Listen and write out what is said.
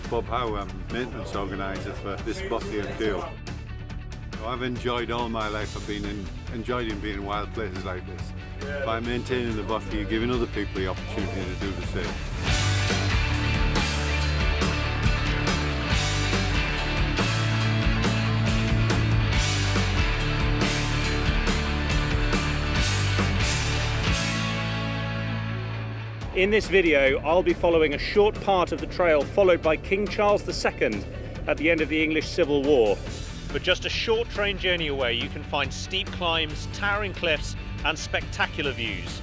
Howe. I'm maintenance organiser for this Bothy and Kiel. I've enjoyed all my life. I've been in, enjoyed in being in wild places like this. By maintaining the Bothy, you're giving other people the opportunity to do the same. In this video, I'll be following a short part of the trail followed by King Charles II at the end of the English Civil War. But just a short train journey away, you can find steep climbs, towering cliffs, and spectacular views.